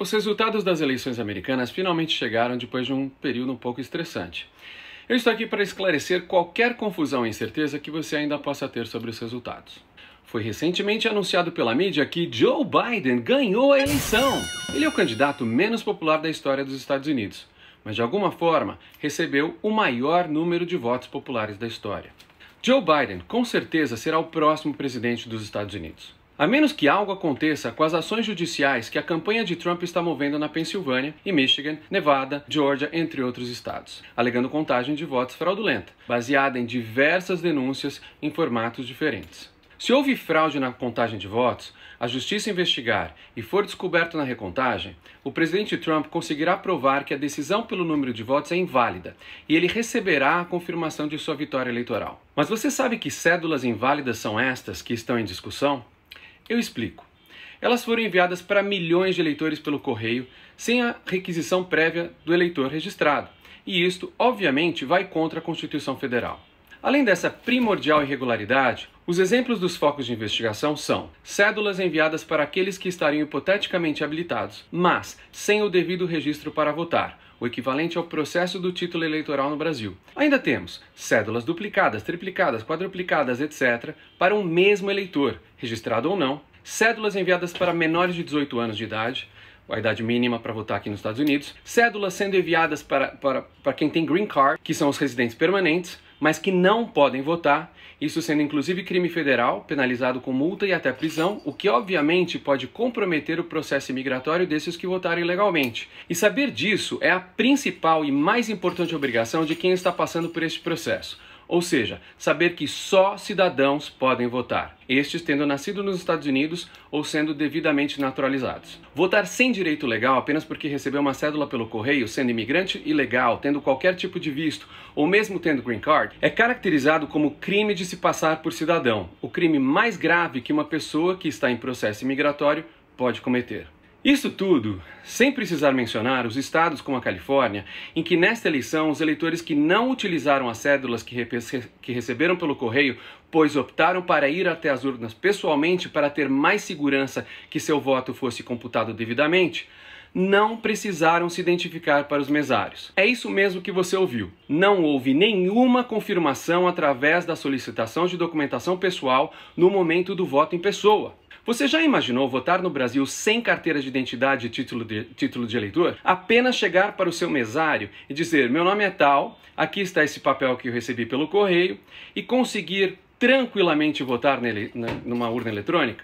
Os resultados das eleições americanas finalmente chegaram depois de um período um pouco estressante. Eu estou aqui para esclarecer qualquer confusão e incerteza que você ainda possa ter sobre os resultados. Foi recentemente anunciado pela mídia que Joe Biden ganhou a eleição. Ele é o candidato menos popular da história dos Estados Unidos, mas de alguma forma recebeu o maior número de votos populares da história. Joe Biden com certeza será o próximo presidente dos Estados Unidos. A menos que algo aconteça com as ações judiciais que a campanha de Trump está movendo na Pensilvânia e Michigan, Nevada, Georgia, entre outros estados, alegando contagem de votos fraudulenta, baseada em diversas denúncias em formatos diferentes. Se houve fraude na contagem de votos, a justiça investigar e for descoberto na recontagem, o presidente Trump conseguirá provar que a decisão pelo número de votos é inválida e ele receberá a confirmação de sua vitória eleitoral. Mas você sabe que cédulas inválidas são estas que estão em discussão? Eu explico. Elas foram enviadas para milhões de eleitores pelo correio sem a requisição prévia do eleitor registrado, e isto, obviamente, vai contra a Constituição Federal. Além dessa primordial irregularidade, os exemplos dos focos de investigação são cédulas enviadas para aqueles que estariam hipoteticamente habilitados, mas sem o devido registro para votar, o equivalente ao processo do título eleitoral no Brasil. Ainda temos cédulas duplicadas, triplicadas, quadruplicadas, etc., para um mesmo eleitor, registrado ou não, cédulas enviadas para menores de 18 anos de idade, a idade mínima para votar aqui nos Estados Unidos, cédulas sendo enviadas para, para, para quem tem green card, que são os residentes permanentes, mas que não podem votar, isso sendo inclusive crime federal, penalizado com multa e até prisão, o que obviamente pode comprometer o processo imigratório desses que votarem legalmente. E saber disso é a principal e mais importante obrigação de quem está passando por este processo ou seja, saber que só cidadãos podem votar, estes tendo nascido nos Estados Unidos ou sendo devidamente naturalizados. Votar sem direito legal apenas porque recebeu uma cédula pelo correio, sendo imigrante ilegal, tendo qualquer tipo de visto ou mesmo tendo green card, é caracterizado como crime de se passar por cidadão, o crime mais grave que uma pessoa que está em processo imigratório pode cometer. Isso tudo sem precisar mencionar os estados como a Califórnia, em que nesta eleição os eleitores que não utilizaram as cédulas que, que, receberam pelo correio, pois optaram para ir até as urnas pessoalmente para ter mais segurança que seu voto fosse computado devidamente, não precisaram se identificar para os mesários. É isso mesmo que você ouviu. Não houve nenhuma confirmação através da solicitação de documentação pessoal no momento do voto em pessoa. Você já imaginou votar no Brasil sem carteira de identidade e título de, título de eleitor? Apenas chegar para o seu mesário e dizer: meu nome é tal, aqui está esse papel que eu recebi pelo correio, e conseguir tranquilamente votar nele, numa urna eletrônica?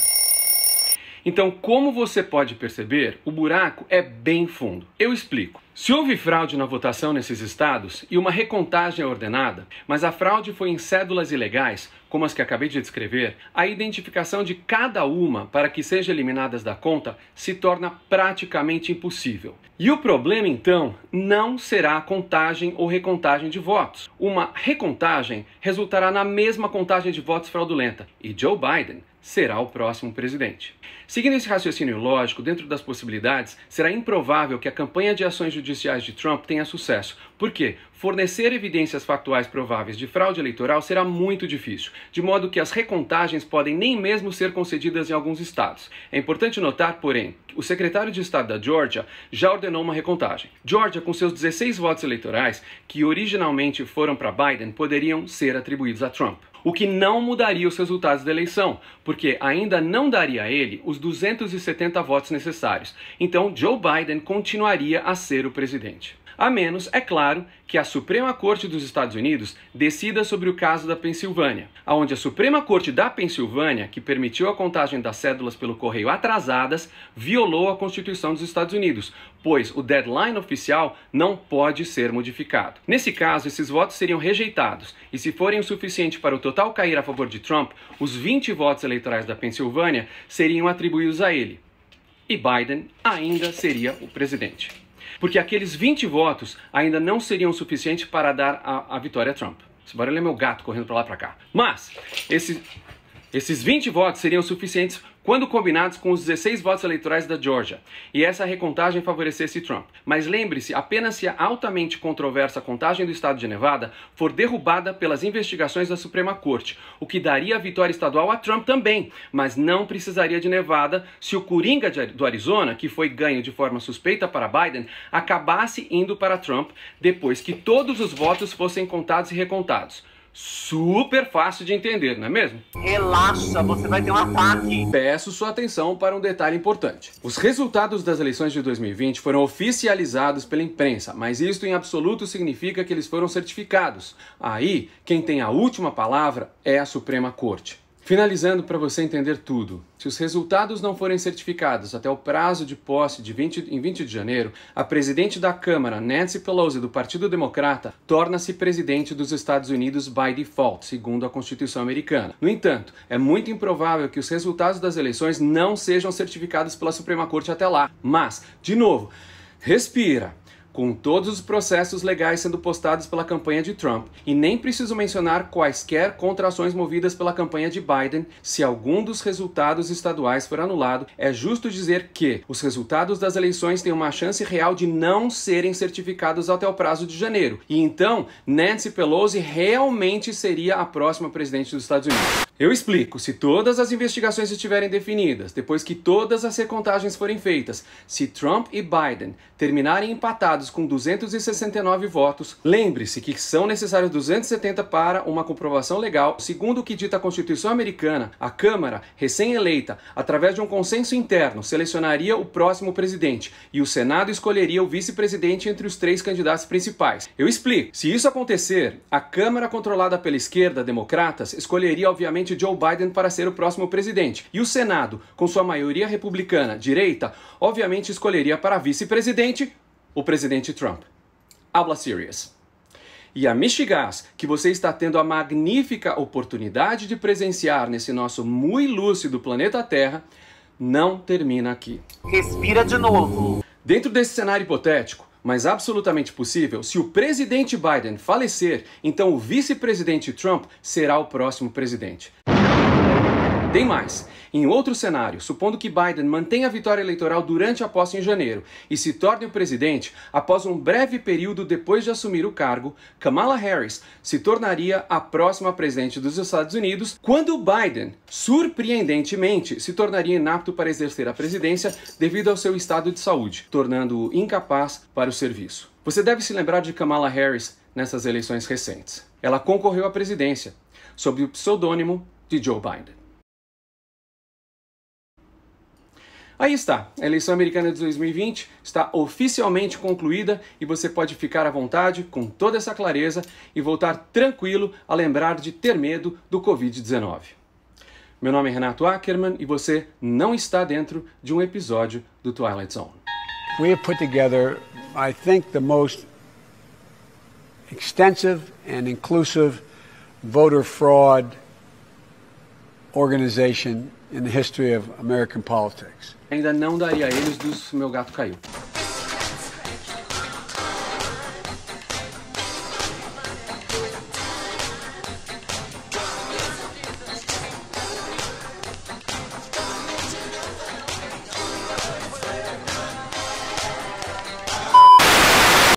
Então, como você pode perceber, o buraco é bem fundo. Eu explico. Se houve fraude na votação nesses estados e uma recontagem é ordenada, mas a fraude foi em cédulas ilegais, como as que acabei de descrever, a identificação de cada uma para que sejam eliminadas da conta se torna praticamente impossível. E o problema então não será a contagem ou recontagem de votos. Uma recontagem resultará na mesma contagem de votos fraudulenta e Joe Biden será o próximo presidente. Seguindo esse raciocínio lógico, dentro das possibilidades, será improvável que a campanha de ações judiciais de Trump tenha sucesso. Por quê? Fornecer evidências factuais prováveis de fraude eleitoral será muito difícil, de modo que as recontagens podem nem mesmo ser concedidas em alguns estados. É importante notar, porém, que o secretário de Estado da Georgia já ordenou uma recontagem. Georgia, com seus 16 votos eleitorais, que originalmente foram para Biden, poderiam ser atribuídos a Trump o que não mudaria os resultados da eleição, porque ainda não daria a ele os 270 votos necessários. Então, Joe Biden continuaria a ser o presidente. A menos, é claro, que a Suprema Corte dos Estados Unidos decida sobre o caso da Pensilvânia, onde a Suprema Corte da Pensilvânia, que permitiu a contagem das cédulas pelo correio atrasadas, violou a Constituição dos Estados Unidos, pois o deadline oficial não pode ser modificado. Nesse caso, esses votos seriam rejeitados, e se forem o suficiente para o total cair a favor de Trump, os 20 votos eleitorais da Pensilvânia seriam atribuídos a ele. E Biden ainda seria o presidente porque aqueles 20 votos ainda não seriam suficientes para dar a, a vitória a Trump. Esse barulho é meu gato correndo para lá para cá. Mas esse, esses 20 votos seriam suficientes quando combinados com os 16 votos eleitorais da Georgia, e essa recontagem favorecesse Trump. Mas lembre-se, apenas se a altamente controversa contagem do estado de Nevada for derrubada pelas investigações da Suprema Corte, o que daria a vitória estadual a Trump também, mas não precisaria de Nevada se o Coringa do Arizona, que foi ganho de forma suspeita para Biden, acabasse indo para Trump depois que todos os votos fossem contados e recontados super fácil de entender, não é mesmo? Relaxa, você vai ter um ataque. Peço sua atenção para um detalhe importante. Os resultados das eleições de 2020 foram oficializados pela imprensa, mas isto em absoluto significa que eles foram certificados. Aí, quem tem a última palavra é a Suprema Corte. Finalizando para você entender tudo, se os resultados não forem certificados até o prazo de posse de 20, em 20 de janeiro, a presidente da Câmara, Nancy Pelosi, do Partido Democrata, torna-se presidente dos Estados Unidos by default, segundo a Constituição americana. No entanto, é muito improvável que os resultados das eleições não sejam certificados pela Suprema Corte até lá. Mas, de novo, respira com todos os processos legais sendo postados pela campanha de Trump, e nem preciso mencionar quaisquer contrações movidas pela campanha de Biden, se algum dos resultados estaduais for anulado, é justo dizer que os resultados das eleições têm uma chance real de não serem certificados até o prazo de janeiro. E então, Nancy Pelosi realmente seria a próxima presidente dos Estados Unidos. Eu explico. Se todas as investigações estiverem definidas, depois que todas as recontagens forem feitas, se Trump e Biden terminarem empatados com 269 votos, lembre-se que são necessários 270 para uma comprovação legal. Segundo o que dita a Constituição americana, a Câmara, recém-eleita, através de um consenso interno, selecionaria o próximo presidente e o Senado escolheria o vice-presidente entre os três candidatos principais. Eu explico. Se isso acontecer, a Câmara controlada pela esquerda, democratas, escolheria obviamente presidente Joe Biden para ser o próximo presidente. E o Senado, com sua maioria republicana direita, obviamente escolheria para vice-presidente o presidente Trump. Habla serious. E a Michigás, que você está tendo a magnífica oportunidade de presenciar nesse nosso muito lúcido planeta Terra, não termina aqui. Respira de novo. Dentro desse cenário hipotético, mas absolutamente possível, se o presidente Biden falecer, então o vice-presidente Trump será o próximo presidente. Tem mais. Em outro cenário, supondo que Biden mantenha a vitória eleitoral durante a posse em janeiro e se torne o presidente, após um breve período depois de assumir o cargo, Kamala Harris se tornaria a próxima presidente dos Estados Unidos, quando Biden, surpreendentemente, se tornaria inapto para exercer a presidência devido ao seu estado de saúde, tornando-o incapaz para o serviço. Você deve se lembrar de Kamala Harris nessas eleições recentes. Ela concorreu à presidência sob o pseudônimo de Joe Biden. Aí está, a eleição americana de 2020 está oficialmente concluída e você pode ficar à vontade com toda essa clareza e voltar tranquilo a lembrar de ter medo do Covid-19. Meu nome é Renato Ackerman e você não está dentro de um episódio do Twilight Zone. We have put together, I think, the most extensive and inclusive voter fraud organization in the history of American politics. Ainda não daria eles dos Meu Gato Caiu.